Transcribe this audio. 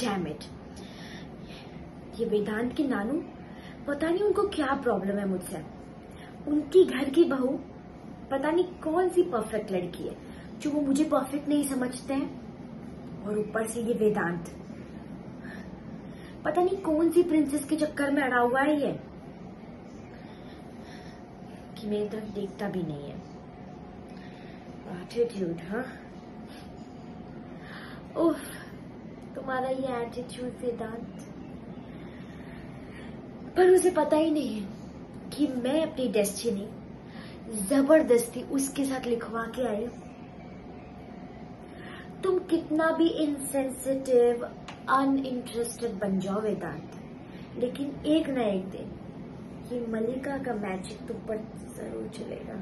Damn it ये वेदांत की नानू, पता नहीं उनको क्या प्रॉब्लम है मुझसे। उनकी घर की बहू, पता नहीं कौन सी परफेक्ट लड़की है, जो वो मुझे परफेक्ट नहीं समझते हैं। और ऊपर से ये वेदांत। पता नहीं कौन सी प्रिंसेस के चक्कर में अड़ा हुआ है ये। कि मेरी तरफ़ देखता भी नहीं है। एटीट्यूड हाँ उफ तुम्हारा ये एटीट्यूड वेदांत पर उसे पता ही नहीं है कि मैं अपनी डेस्टिनी ज़बरदस्ती उसके साथ लिखवा के आई तुम कितना भी इनसेंसिटिव अनइंटरेस्टेड बन जाओ वेदांत, लेकिन एक ना एक दिन ये मलिका का मैजिक तुम पर ज़रूर चलेगा।